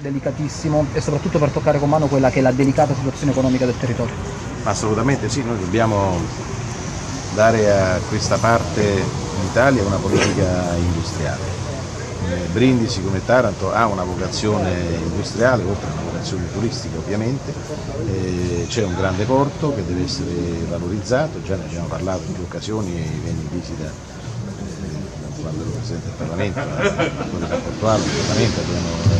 delicatissimo e soprattutto per toccare con mano quella che è la delicata situazione economica del territorio. Assolutamente sì, noi dobbiamo dare a questa parte d'Italia una politica industriale. Eh, Brindisi come Taranto ha una vocazione industriale, oltre a una vocazione turistica ovviamente, Eh, c'è un grande porto che deve essere valorizzato, già ne abbiamo parlato in più occasioni, viene in visita eh, quando ero Presidente del Parlamento, l'autorità portuale, il Parlamento, abbiamo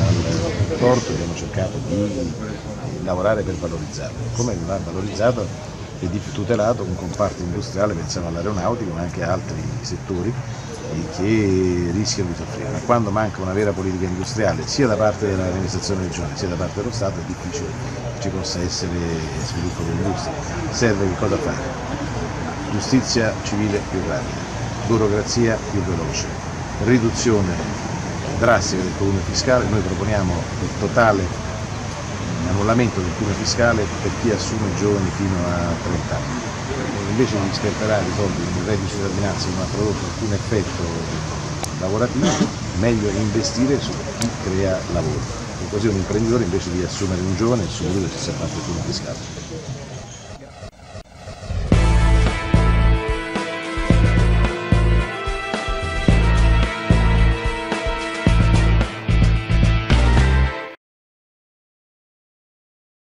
porto abbiamo cercato di lavorare per valorizzarlo. Come ha valorizzato e tutelato un comparto industriale, pensiamo all'aeronautica ma anche a altri settori eh, che rischiano di soffrire. Ma quando manca una vera politica industriale sia da parte dell'amministrazione regionale sia da parte dello Stato è difficile che ci possa essere sviluppo dell'industria. Serve che cosa fare? Giustizia civile più rapida, burocrazia più veloce, riduzione drastica del cuneo fiscale, noi proponiamo il totale annullamento del cuneo fiscale per chi assume giovani fino a 30 anni. Invece di sperperare i soldi nel reddito di cittadinanza non ha prodotto alcun effetto lavorativo, meglio investire su chi crea lavoro. E così un imprenditore invece di assumere un giovane assume lui che si è fatto il cuneo fiscale.